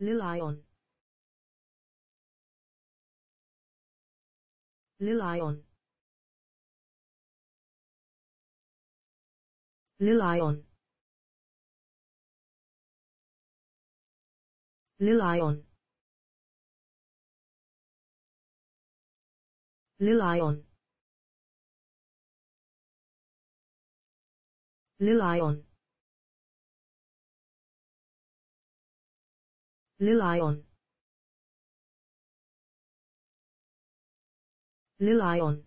Lilion. Lilion. Lilion. Lilion. Lilion. Lilion. rely Lilion. Lilion.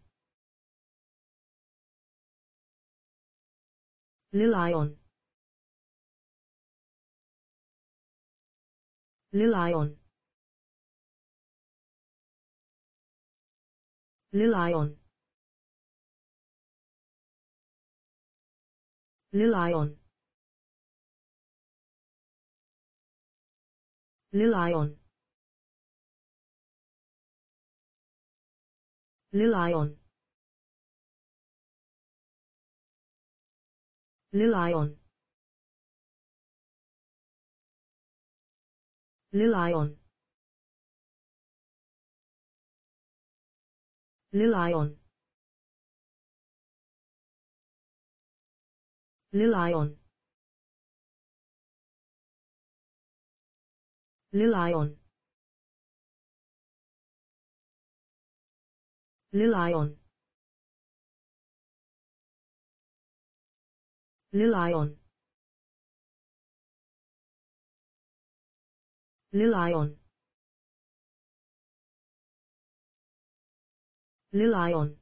Lilion. Lilion. Lilion. Lilion. rely rely on rely on rely on rely on rely on rely on Lilion. Lilion. Lilion. Lilion. Lilion.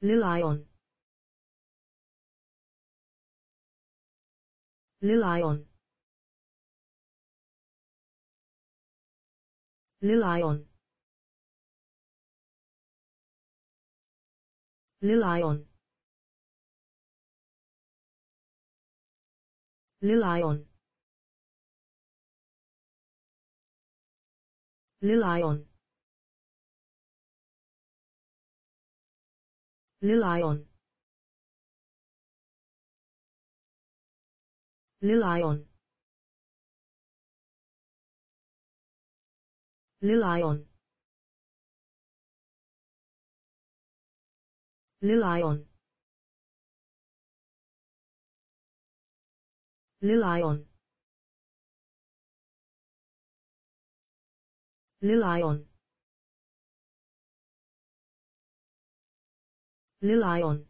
Lilion. rely Lilion. Lilion. Lilion. Lilion. Lilion. Lilion. rely rely on rely on rely on rely on rely on rely on